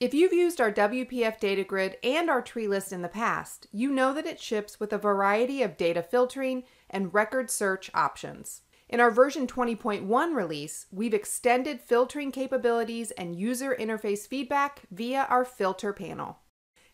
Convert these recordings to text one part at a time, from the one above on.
If you've used our WPF data grid and our tree list in the past, you know that it ships with a variety of data filtering and record search options. In our version 20.1 release, we've extended filtering capabilities and user interface feedback via our filter panel.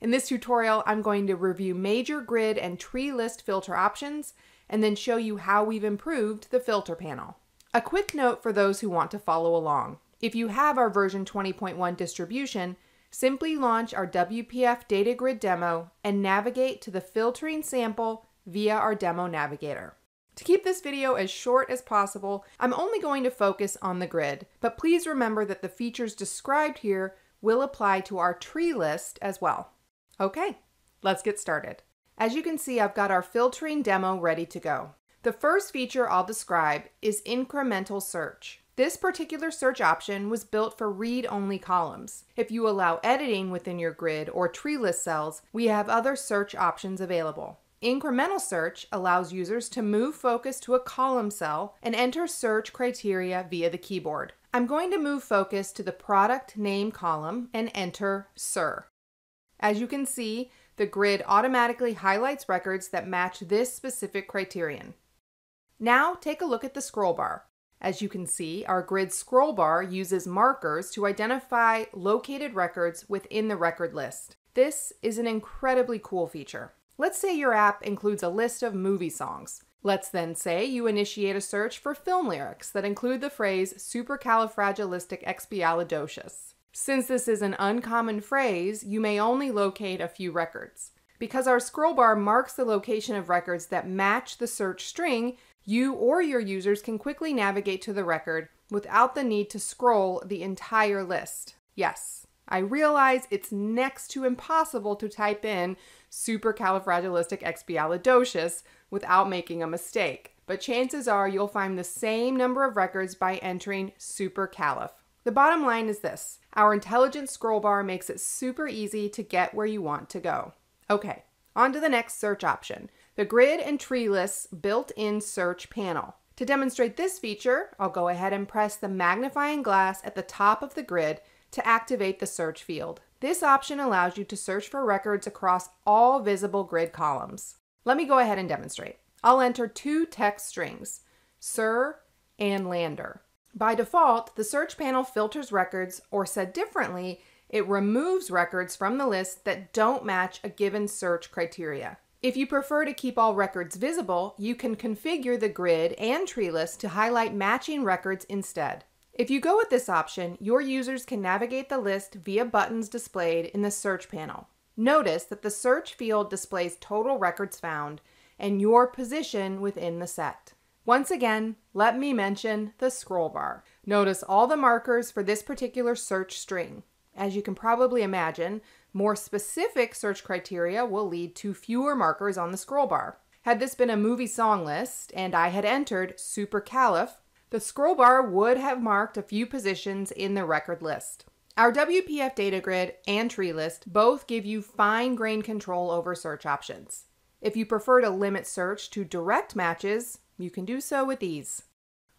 In this tutorial, I'm going to review major grid and tree list filter options and then show you how we've improved the filter panel. A quick note for those who want to follow along. If you have our version 20.1 distribution, simply launch our WPF data grid demo and navigate to the filtering sample via our demo navigator. To keep this video as short as possible, I'm only going to focus on the grid, but please remember that the features described here will apply to our tree list as well. Okay, let's get started. As you can see, I've got our filtering demo ready to go. The first feature I'll describe is incremental search. This particular search option was built for read-only columns. If you allow editing within your grid or tree list cells, we have other search options available. Incremental search allows users to move focus to a column cell and enter search criteria via the keyboard. I'm going to move focus to the product name column and enter SIR. As you can see, the grid automatically highlights records that match this specific criterion. Now take a look at the scroll bar. As you can see, our grid scroll bar uses markers to identify located records within the record list. This is an incredibly cool feature. Let's say your app includes a list of movie songs. Let's then say you initiate a search for film lyrics that include the phrase supercalifragilisticexpialidocious. Since this is an uncommon phrase, you may only locate a few records. Because our scroll bar marks the location of records that match the search string, you or your users can quickly navigate to the record without the need to scroll the entire list. Yes, I realize it's next to impossible to type in supercalifragilisticexpialidocious without making a mistake, but chances are you'll find the same number of records by entering supercalif. The bottom line is this our intelligent scroll bar makes it super easy to get where you want to go. Okay, on to the next search option the grid and tree lists built in search panel. To demonstrate this feature, I'll go ahead and press the magnifying glass at the top of the grid to activate the search field. This option allows you to search for records across all visible grid columns. Let me go ahead and demonstrate. I'll enter two text strings, Sir and Lander. By default, the search panel filters records, or said differently, it removes records from the list that don't match a given search criteria. If you prefer to keep all records visible, you can configure the grid and tree list to highlight matching records instead. If you go with this option, your users can navigate the list via buttons displayed in the search panel. Notice that the search field displays total records found and your position within the set. Once again, let me mention the scroll bar. Notice all the markers for this particular search string. As you can probably imagine, more specific search criteria will lead to fewer markers on the scroll bar. Had this been a movie song list and I had entered supercalif, the scroll bar would have marked a few positions in the record list. Our WPF data grid and tree list both give you fine grained control over search options. If you prefer to limit search to direct matches, you can do so with ease.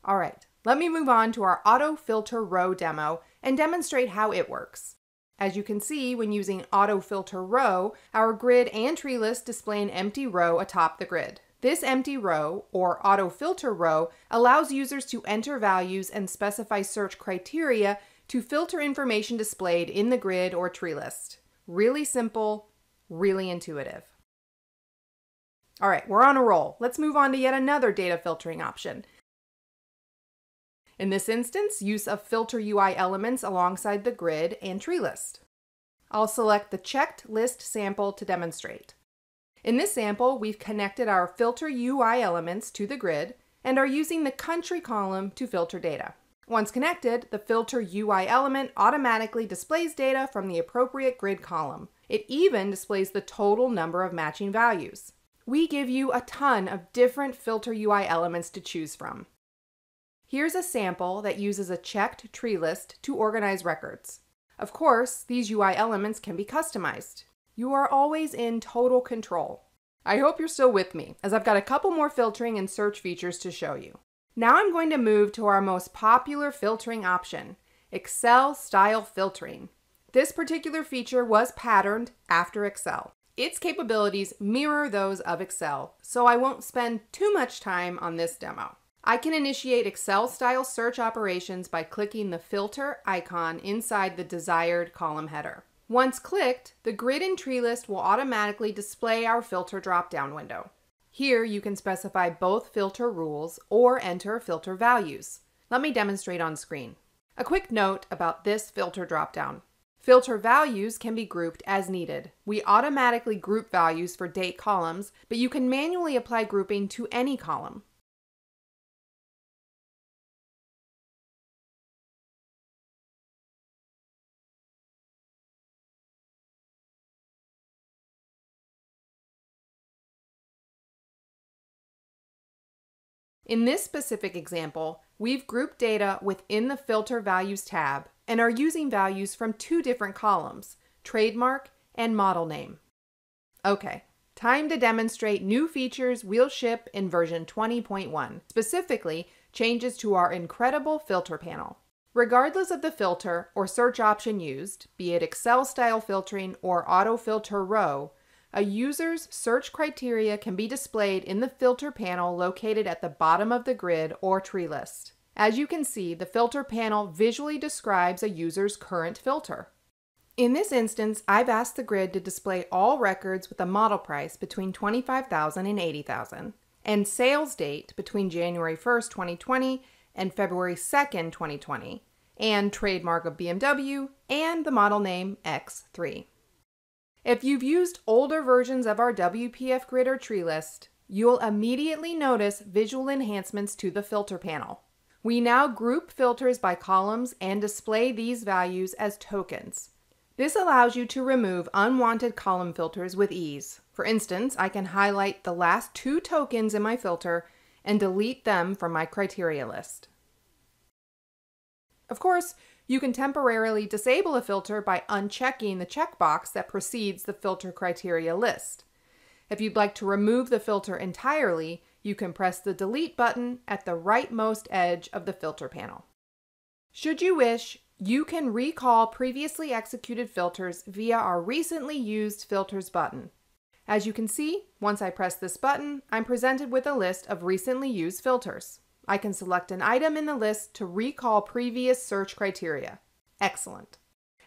All right, let me move on to our auto filter row demo and demonstrate how it works. As you can see, when using auto filter row, our grid and tree list display an empty row atop the grid. This empty row, or auto filter row, allows users to enter values and specify search criteria to filter information displayed in the grid or tree list. Really simple, really intuitive. All right, we're on a roll. Let's move on to yet another data filtering option. In this instance, use of filter UI elements alongside the grid and tree list. I'll select the checked list sample to demonstrate. In this sample, we've connected our filter UI elements to the grid and are using the country column to filter data. Once connected, the filter UI element automatically displays data from the appropriate grid column. It even displays the total number of matching values. We give you a ton of different filter UI elements to choose from. Here's a sample that uses a checked tree list to organize records. Of course, these UI elements can be customized. You are always in total control. I hope you're still with me, as I've got a couple more filtering and search features to show you. Now I'm going to move to our most popular filtering option, Excel Style Filtering. This particular feature was patterned after Excel. Its capabilities mirror those of Excel, so I won't spend too much time on this demo. I can initiate Excel-style search operations by clicking the filter icon inside the desired column header. Once clicked, the grid and tree list will automatically display our filter drop-down window. Here you can specify both filter rules or enter filter values. Let me demonstrate on screen. A quick note about this filter dropdown. Filter values can be grouped as needed. We automatically group values for date columns, but you can manually apply grouping to any column. In this specific example, we've grouped data within the Filter Values tab and are using values from two different columns, trademark and model name. Okay, time to demonstrate new features we'll ship in version 20.1, specifically changes to our incredible filter panel. Regardless of the filter or search option used, be it Excel style filtering or auto filter row, a user's search criteria can be displayed in the filter panel located at the bottom of the grid or tree list. As you can see, the filter panel visually describes a user's current filter. In this instance, I've asked the grid to display all records with a model price between $25,000 and $80,000 and sales date between January 1st, 2020 and February 2nd, 2020, and trademark of BMW and the model name X3. If you've used older versions of our WPF grid or tree list, you'll immediately notice visual enhancements to the filter panel. We now group filters by columns and display these values as tokens. This allows you to remove unwanted column filters with ease. For instance, I can highlight the last two tokens in my filter and delete them from my criteria list. Of course, you can temporarily disable a filter by unchecking the checkbox that precedes the filter criteria list. If you'd like to remove the filter entirely, you can press the delete button at the rightmost edge of the filter panel. Should you wish, you can recall previously executed filters via our recently used filters button. As you can see, once I press this button, I'm presented with a list of recently used filters. I can select an item in the list to recall previous search criteria. Excellent.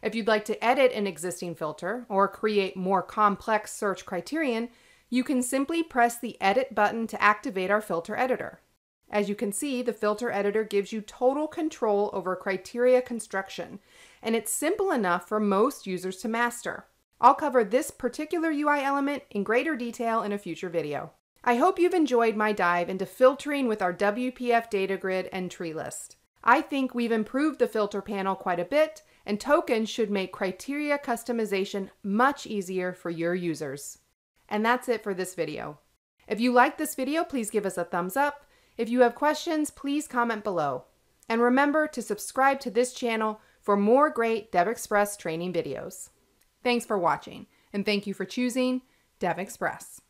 If you'd like to edit an existing filter or create more complex search criterion, you can simply press the Edit button to activate our filter editor. As you can see, the filter editor gives you total control over criteria construction, and it's simple enough for most users to master. I'll cover this particular UI element in greater detail in a future video. I hope you've enjoyed my dive into filtering with our WPF data grid and tree list. I think we've improved the filter panel quite a bit, and tokens should make criteria customization much easier for your users. And that's it for this video. If you like this video, please give us a thumbs up. If you have questions, please comment below. And remember to subscribe to this channel for more great DevExpress training videos. Thanks for watching, and thank you for choosing DevExpress.